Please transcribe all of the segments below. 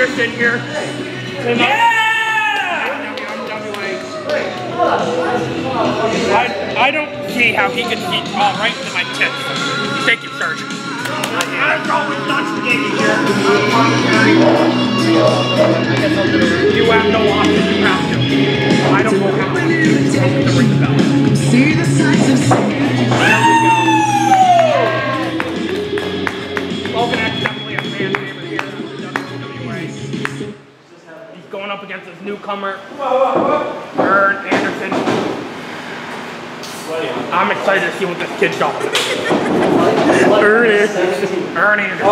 Anderson here. Yeah! I, I don't see how he can see all right into my tits. Thank you, Serge. As always, not skating here. Against his newcomer, Ern Anderson. I'm excited to see what this kid's. Ern Anderson. Ern Anderson.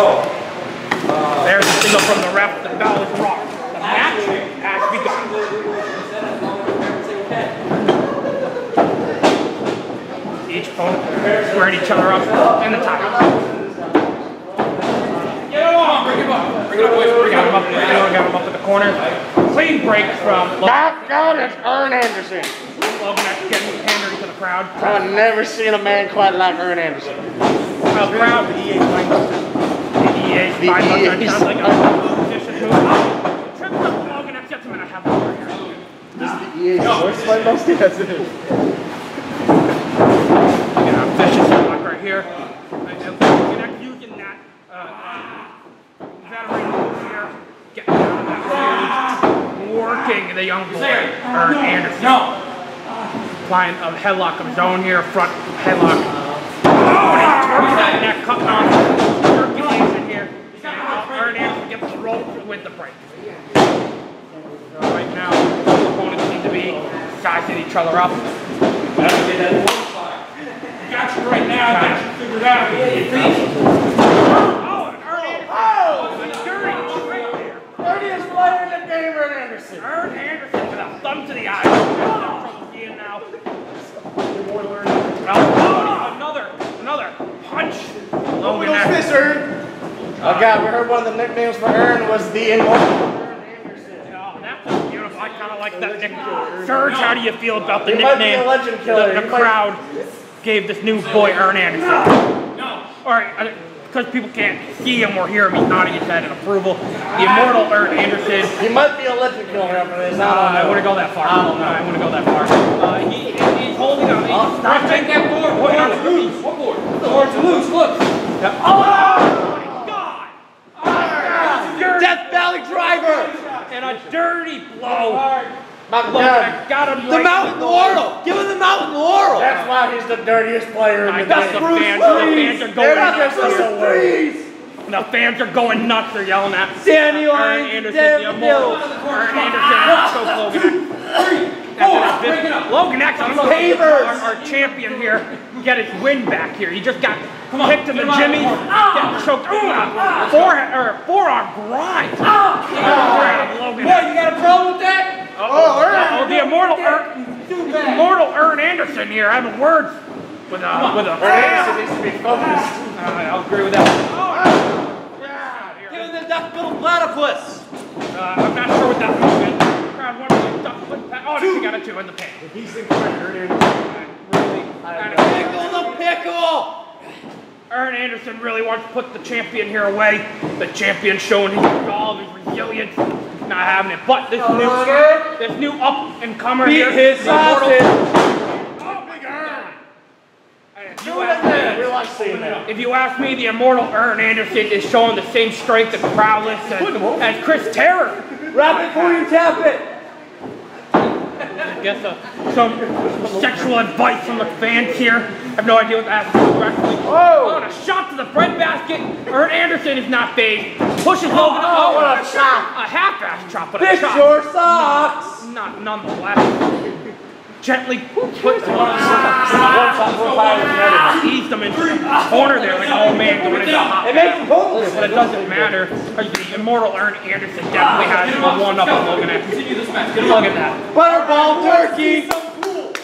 There's a signal from the ref. The bell is rocked. The match has begun. Each opponent squaring each other up in the title. Bring him up. Bring him up, boys. Bring him up. Got him up at the corner. Clean break from Knock down is Ern Anderson. Logan X getting pandering to the crowd. I've never seen a man quite like Ern Anderson. Well, crowd. The EA EA The five bucks. That EA sounds like a vicious move. Oh, trips up Logan X gets him in a half hour here. This is the EA Sports Fight Most Yes, it is. You know, vicious block right here. And Logan X using that uh, veteran move here. Getting out of that cage. The young boy, Ern Anderson. No. Applying a headlock of his own here, front headlock. Oh, and he turns that neck, cutting off circulation here. And Ern Anderson gets the rope with the break. Right now, the opponents seem to be sizing each other up. Got you right now, got you figured out. Oh, and Ern Anderson. Oh, a dirty right there. Dirtiest player in the game, Ern Anderson. Ern Anderson with a thumb to the eye. No trouble now. Oh, another, another punch. Logan this, X. Ern? Oh God, we heard one of the nicknames for Ern was the immortal. Ern Anderson. Oh, that's beautiful. I kind of like that nickname. Serge, how do you feel about the He nickname a legend killer. the, He the crowd gave this new boy, Ern Anderson? No. All right, because people can't see him or hear him, he's nodding his head in approval. The immortal Ern Anderson. He might be killer after this. Uh, I I wouldn't go that far. I don't know. I wouldn't go that far. Uh, he, he's holding on. He's Oh, stop take that board. What board? Loose. What board? The board's loose. Look. Oh my God! Dirty, Death Valley Driver. and a dirty blow. My Look, God. I got him The right. Mountain Laurel! Give him the Mountain Laurel! That's why he's the dirtiest player in I the got game. the fans. The fans are going They're not nuts. gonna say a word. The fans are going nuts. They're yelling at Danny Ern Lyons, Anderson, Danny the immortal. Ern Anderson, choke Logan. Four, break it up. Logan X, I'm Pavers. our, our champion here, get his win back here. He just got kicked in the jimmy, get choked. Ooh, ah. forehead or forearm grind. Oh, Logan. Boy, you got a problem with that? Oh, oh, the immortal Ern, immortal Ern Anderson here having words with a with a. Ern Anderson needs to be focused. Uh, I'll agree with that. Give him the duck bill platypus! Uh, I'm not sure what that is. Crowd one duck foot pat. Oh, he got a two in the pan. He's incredible. Really. Pickle the pickle! Ern Anderson really wants to put the champion here away. The champion showing his resolve, his resilience, not having it. But this new, this new up and comer Beat here, his immortal- sausage! Oh my God! If you ask- like. If you ask me, the immortal Ern Anderson is showing the same strength and prowess as, as Chris Terror. Wrap it before you tap it! I guess uh, some sexual advice from the fans here. I have no idea what that has to do with wrestling. Oh, and a shot to the breadbasket. Ern Anderson is not phased. Pushes Logan. Oh, what a chop. A half-ass chop, but a Fix chop. your socks! Not nonetheless. Gently puts him on eased him into the corner there like oh man going into a hot It makes him hopeless! but it doesn't matter. The immortal Ern Anderson definitely has a one up on Logan X. Look at that. Butterball turkey!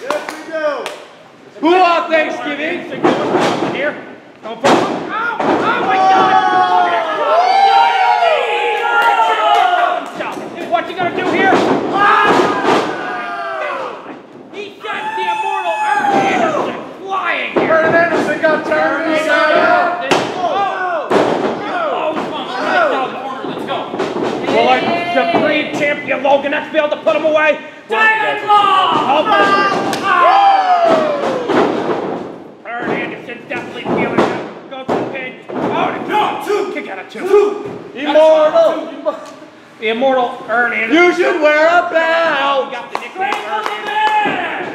Yes, we do. Who on Thanksgiving? Anderson going for something here. Going for oh, oh my God! What you gonna do here? He sent the immortal Ern Anderson flying here. Ern Anderson got turned inside out. Oh, Logan X failed to put him away. Diamond Claw! Ern Anderson definitely feeling it. Go to the pin. Oh, no, two. Kick out of two. Immortal. The immortal Ern Anderson. You should wear a Oh, belt. got the nickname Strangle Ern the Anderson.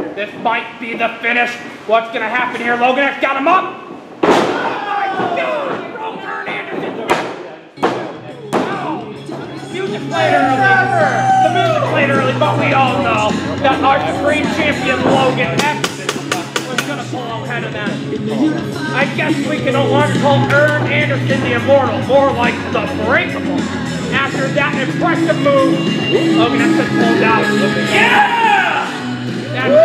man! This might be the finish. What's gonna happen here? Logan X got him up. Oh my God! Music played early. The music played early, but we all know that our Supreme Champion Logan X was gonna pull out ahead of that. I guess we can no longer call Ern Anderson the Immortal, more like the Breakable. After that impressive move, Logan X has pulled out. Yeah! That's.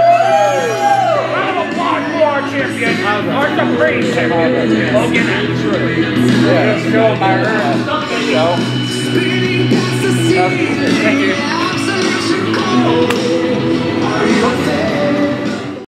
Round of applause for our champion, our Supreme Champion, Logan X. Let's go, my Ern. Let's go. Thank you.